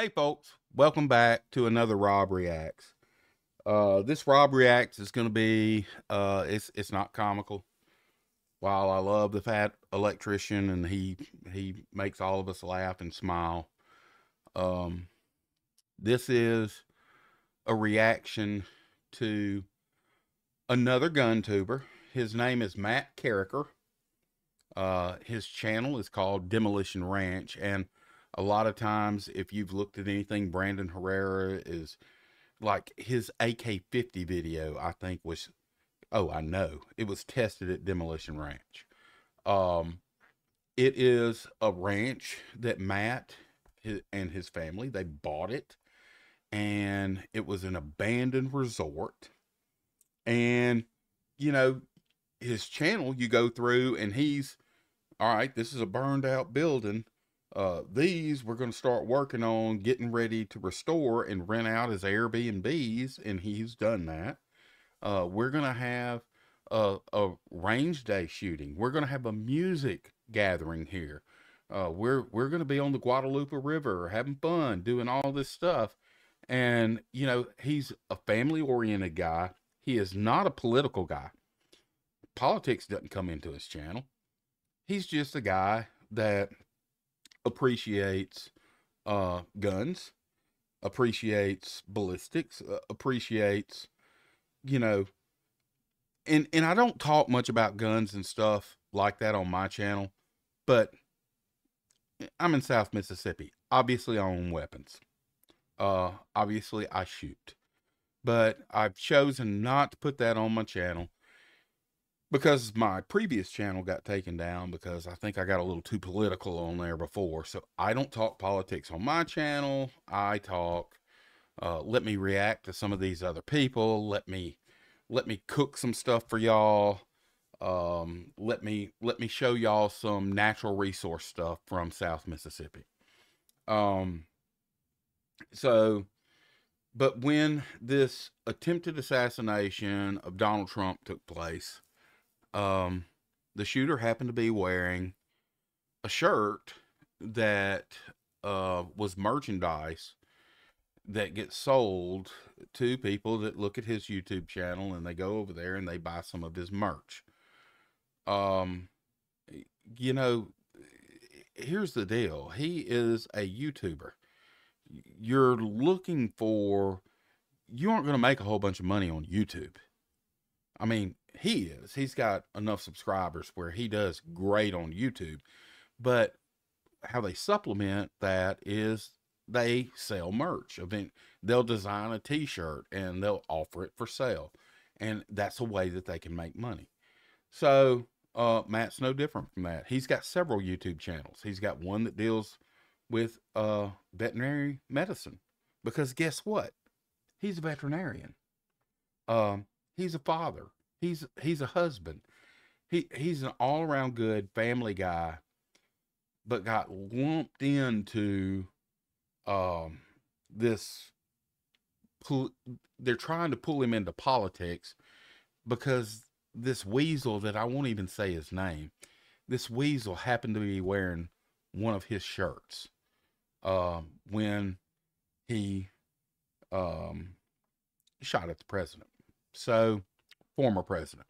Hey folks, welcome back to another Rob Reacts. Uh, this Rob Reacts is going to be, uh, it's it's not comical. While I love the fat electrician and he he makes all of us laugh and smile, um, this is a reaction to another gun tuber. His name is Matt Carriker. Uh, his channel is called Demolition Ranch, and a lot of times, if you've looked at anything Brandon Herrera is like his AK-50 video, I think was, oh, I know it was tested at Demolition Ranch. Um, it is a ranch that Matt and his family they bought it, and it was an abandoned resort, and you know his channel you go through and he's all right this is a burned out building uh, these we're going to start working on getting ready to restore and rent out as Airbnbs, and he's done that. Uh, we're going to have a, a range day shooting. We're going to have a music gathering here. Uh, we're we're going to be on the Guadalupe River, having fun, doing all this stuff. And you know, he's a family-oriented guy. He is not a political guy. Politics doesn't come into his channel. He's just a guy that appreciates uh, guns, appreciates ballistics, uh, appreciates, you know, and and I don't talk much about guns and stuff like that on my channel, but I'm in South Mississippi. Obviously, I own weapons. Uh, obviously, I shoot, but I've chosen not to put that on my channel because my previous channel got taken down because I think I got a little too political on there before. So I don't talk politics on my channel. I talk, uh, let me react to some of these other people. Let me, let me cook some stuff for y'all. Um, let me, let me show y'all some natural resource stuff from South Mississippi. Um, so, but when this attempted assassination of Donald Trump took place, um, the shooter happened to be wearing a shirt that uh, was merchandise that gets sold to people that look at his YouTube channel and they go over there and they buy some of his merch. Um, you know, here's the deal. He is a YouTuber. You're looking for, you aren't going to make a whole bunch of money on YouTube. I mean, he is. He's got enough subscribers where he does great on YouTube. But how they supplement that is they sell merch. I mean, they'll design a t-shirt and they'll offer it for sale. And that's a way that they can make money. So uh, Matt's no different from that. He's got several YouTube channels. He's got one that deals with uh, veterinary medicine. Because guess what? He's a veterinarian. Um, he's a father. He's he's a husband. He he's an all around good family guy, but got lumped into um this. They're trying to pull him into politics because this weasel that I won't even say his name. This weasel happened to be wearing one of his shirts um, when he um, shot at the president. So former president.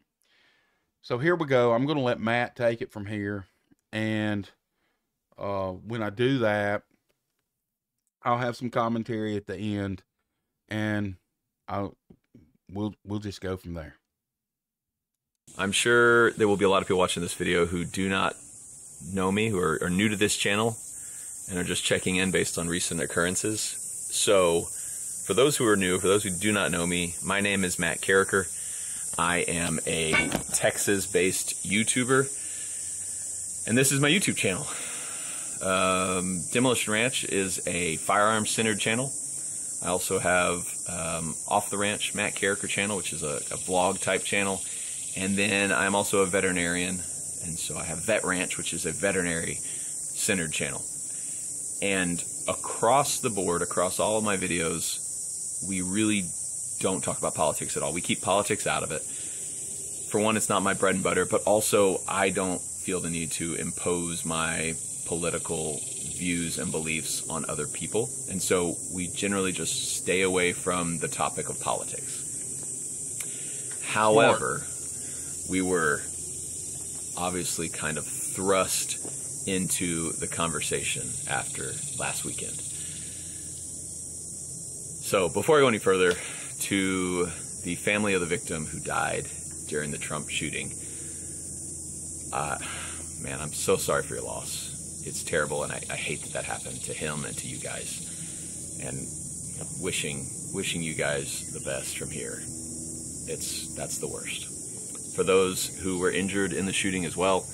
So here we go. I'm going to let Matt take it from here. And uh, when I do that, I'll have some commentary at the end and I'll we'll we'll just go from there. I'm sure there will be a lot of people watching this video who do not know me, who are, are new to this channel and are just checking in based on recent occurrences. So, for those who are new, for those who do not know me, my name is Matt Carriker. I am a Texas based YouTuber, and this is my YouTube channel. Um, Demolition Ranch is a firearm centered channel. I also have um, Off the Ranch Matt Carriker channel, which is a, a vlog type channel. And then I'm also a veterinarian, and so I have Vet Ranch, which is a veterinary centered channel. And across the board, across all of my videos, we really don't talk about politics at all. We keep politics out of it. for one, it's not my bread and butter, but also I don't feel the need to impose my political views and beliefs on other people. And so we generally just stay away from the topic of politics. However, we were obviously kind of thrust into the conversation after last weekend. So before I go any further, to the family of the victim who died during the Trump shooting, uh, man, I'm so sorry for your loss. It's terrible, and I, I hate that that happened to him and to you guys. And wishing wishing you guys the best from here. It's that's the worst. For those who were injured in the shooting as well,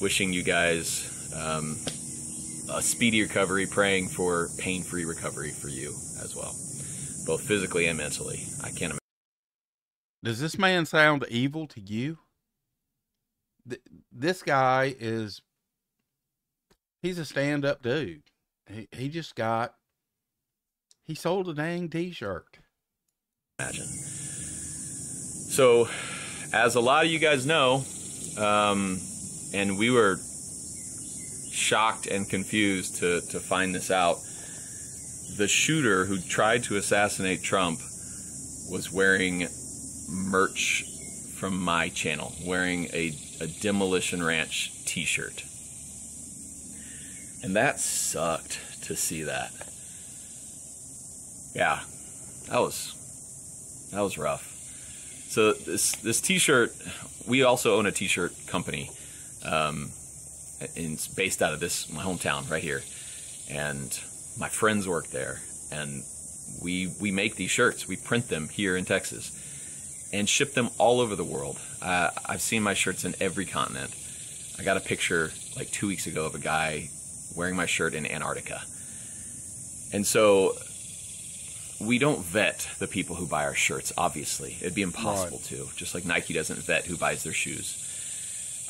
wishing you guys um, a speedy recovery, praying for pain-free recovery for you as well, both physically and mentally. I can't imagine. Does this man sound evil to you? Th- this guy is he's a stand-up dude. He he just got he sold a dang t-shirt. imagine. So, as a lot of you guys know, um, and we were shocked and confused to, to find this out, the shooter who tried to assassinate Trump was wearing merch from my channel, wearing a, a Demolition Ranch t shirt. And that sucked to see that. Yeah, that was that was rough. So this this T-shirt, we also own a T-shirt company, um, and it's based out of this my hometown right here, and my friends work there, and we we make these shirts. We print them here in Texas, and ship them all over the world. Uh, I've seen my shirts in every continent. I got a picture like two weeks ago of a guy wearing my shirt in Antarctica, and so we don't vet the people who buy our shirts, obviously. It'd be impossible Right. to, just like Nike doesn't vet who buys their shoes.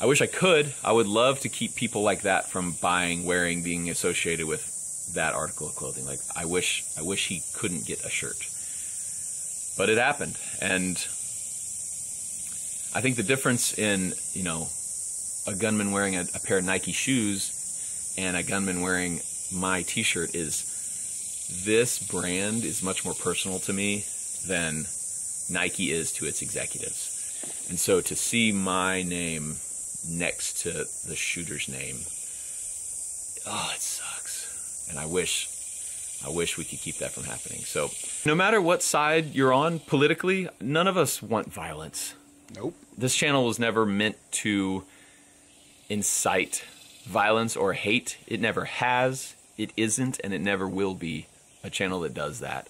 I wish I could. I would love to keep people like that from buying, wearing, being associated with that article of clothing. Like I wish I wish he couldn't get a shirt. But it happened. And I think the difference in, you know, a gunman wearing a, a pair of Nike shoes and a gunman wearing my t-shirt is this brand is much more personal to me than Nike is to its executives. And so to see my name next to the shooter's name, oh, it sucks. And I wish, I wish we could keep that from happening. So no matter what side you're on politically, none of us want violence. Nope. This channel was never meant to incite violence or hate. It never has, it isn't, and it never will be a channel that does that.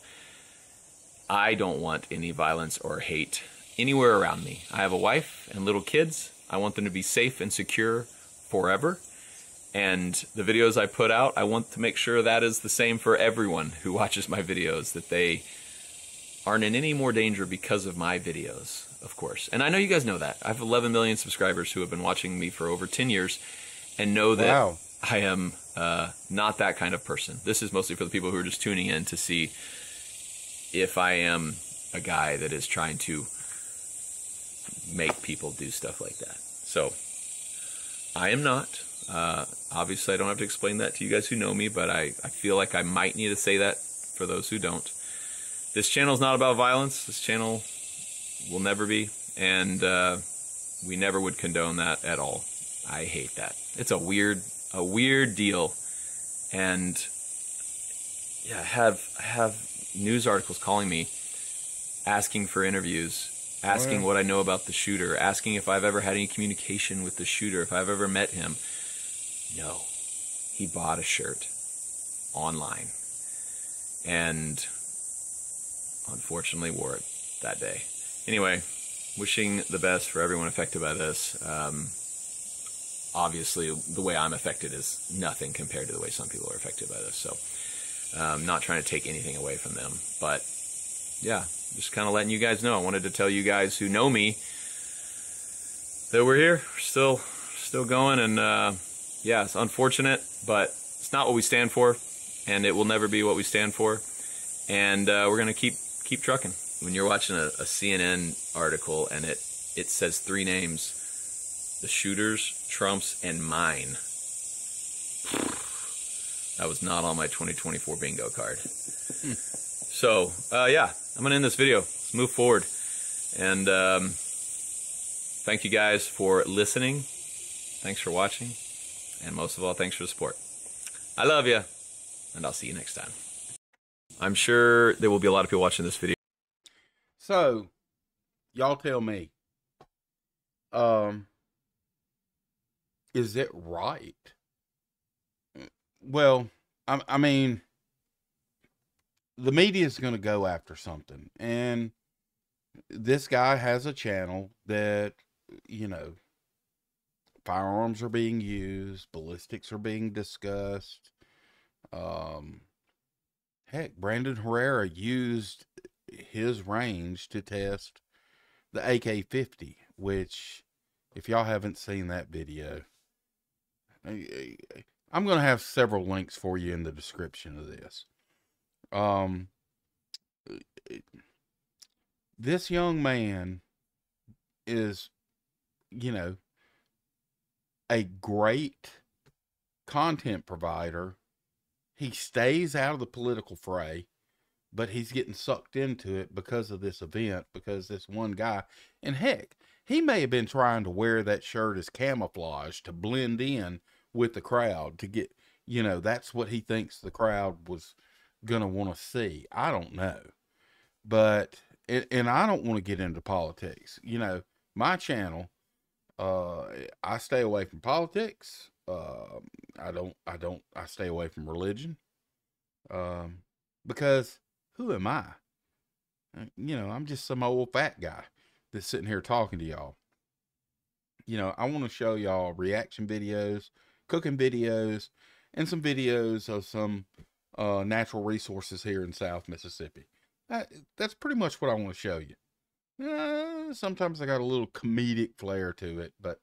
I don't want any violence or hate anywhere around me. I have a wife and little kids. I want them to be safe and secure forever. And the videos I put out, I want to make sure that is the same for everyone who watches my videos, that they aren't in any more danger because of my videos, of course. And I know you guys know that. I have 11 million subscribers who have been watching me for over 10 years and know that Wow. I am uh, not that kind of person. This is mostly for the people who are just tuning in to see if I am a guy that is trying to make people do stuff like that. So I am not. Uh, obviously, I don't have to explain that to you guys who know me, but I, I feel like I might need to say that for those who don't. This channel is not about violence. This channel will never be, and uh, we never would condone that at all. I hate that. It's a weird, a weird deal, and yeah, I have I have news articles calling me, asking for interviews, asking yeah. what I know about the shooter, asking if I've ever had any communication with the shooter, if I've ever met him. No, he bought a shirt online, and unfortunately wore it that day. Anyway, wishing the best for everyone affected by this. Um, obviously, the way I'm affected is nothing compared to the way some people are affected by this. So, um, not trying to take anything away from them, but yeah, just kind of letting you guys know. I wanted to tell you guys who know me that we're here, we're still, still going, and uh, yeah, it's unfortunate, but it's not what we stand for, and it will never be what we stand for, and uh, we're gonna keep keep trucking. When you're watching a, a CNN article and it it says three names the shooters, Trump's, and mine. That was not on my 2024 bingo card. So, uh, yeah, I'm going to end this video. Let's move forward. And um, thank you guys for listening. Thanks for watching. And most of all, thanks for the support. I love you. And I'll see you next time. I'm sure there will be a lot of people watching this video. So, y'all tell me. Um, is it right? Well, I, I mean, the media is going to go after something, and this guy has a channel that you know firearms are being used, ballistics are being discussed. Um, heck, Brandon Herrera used his range to test the AK 50, which, if y'all haven't seen that video, I'm going to have several links for you in the description of this. Um, this young man is, you know, a great content provider. He stays out of the political fray, but he's getting sucked into it because of this event, because this one guy, and heck, he may have been trying to wear that shirt as camouflage to blend in with the crowd to get, you know, that's what he thinks the crowd was going to want to see. I don't know. But, and I don't want to get into politics. You know, my channel uh, I stay away from politics. Uh, I don't. I don't. I stay away from religion. Um, because who am I? Uh, you know, I'm just some old fat guy that's sitting here talking to y'all. You know, I want to show y'all reaction videos, cooking videos, and some videos of some uh, natural resources here in South Mississippi. That, that's pretty much what I want to show you. Sometimes I got a little comedic flair to it, but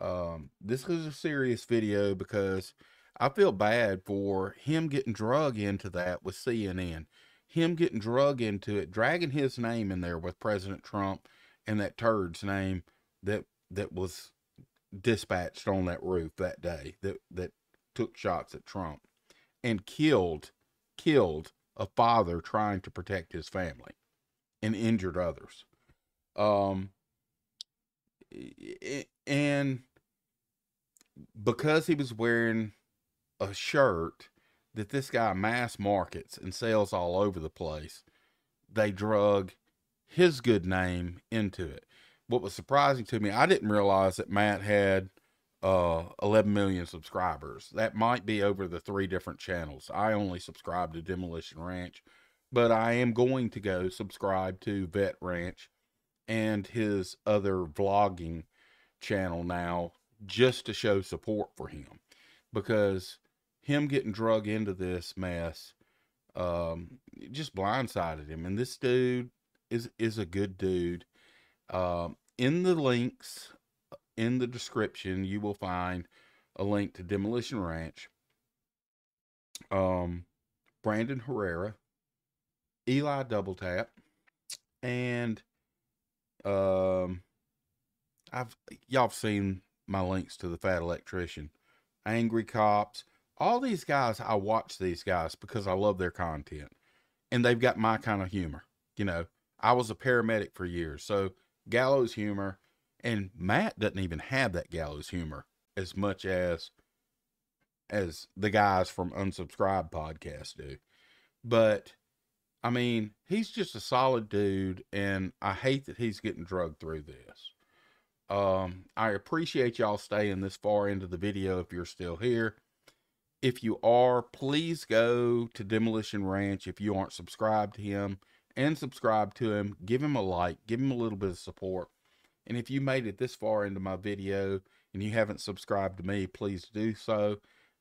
um, this is a serious video because I feel bad for him getting drug into that with CNN. Him getting drug into it, dragging his name in there with President Trump and that turd's name that that was dispatched on that roof that day that that took shots at Trump and killed killed a father trying to protect his family and injured others. Um, and because he was wearing a shirt that this guy mass markets and sells all over the place, they drug his good name into it. What was surprising to me, I didn't realize that Matt had uh 11 million subscribers. That might be over the three different channels. I only subscribe to Demolition Ranch, but I am going to go subscribe to Vet Ranch and his other vlogging channel now just to show support for him. Because him getting drug into this mess um, just blindsided him. And this dude is is a good dude. Um, in the links in the description you will find a link to demolition ranch. Um, brandon herrera eli double tap and um, I've y'all have seen my links to the Fat Electrician, Angry Cops, all these guys. I watch these guys because I love their content, and they've got my kind of humor. You know, I was a paramedic for years, so gallows humor, and Matt doesn't even have that gallows humor as much as as the guys from Unsubscribed podcast do. But I mean, he's just a solid dude, and I hate that he's getting drugged through this. Um, I appreciate y'all staying this far into the video if you're still here. If you are, please go to Demolition Ranch if you aren't subscribed to him and subscribe to him. Give him a like, give him a little bit of support. And if you made it this far into my video and you haven't subscribed to me, please do so.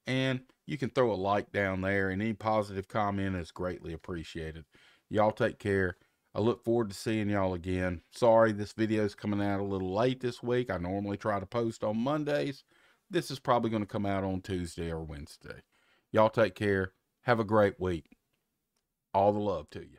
And you can throw a like down there, and any positive comment is greatly appreciated. Y'all take care. I look forward to seeing y'all again. Sorry, this video is coming out a little late this week. I normally try to post on Mondays. This is probably going to come out on Tuesday or Wednesday. Y'all take care. Have a great week. All the love to you.